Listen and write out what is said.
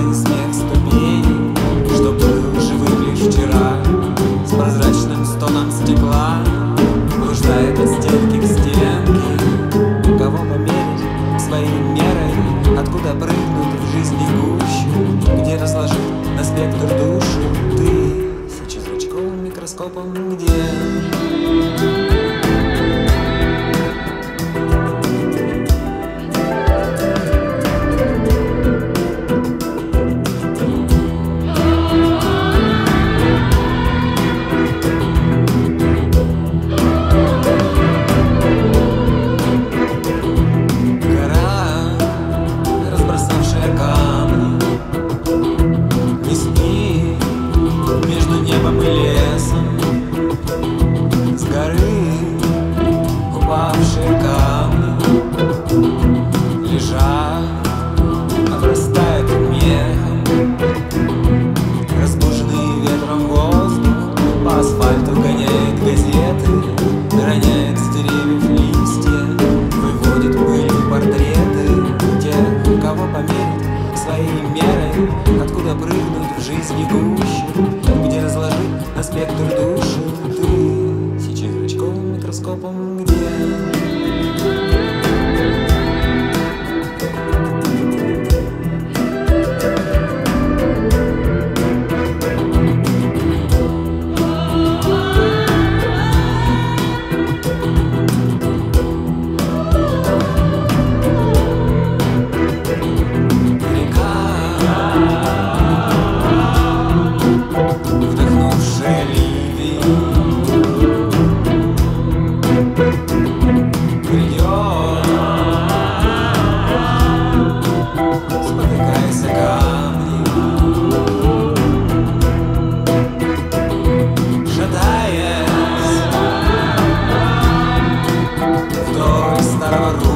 красный смех ступеней, Что был живым вчера, С прозрачным стоном стекла, Блуждает от стенки к. Кого померить своей мерой, Откуда прыгнут в жизни гущу, Где разложить на спектр душу Ты с чесночковым микроскопом где? мятежа Обрастает мехом. Разбуженный ветром воздух По асфальту гоняет газеты Роняет с деревьев листья Выводит пылью портреты Тех, кого померить своей мерой. Откуда прыгнуть в жизни гущу Где разложить на спектр душу Ты сейчас зрачком микроскопом carro.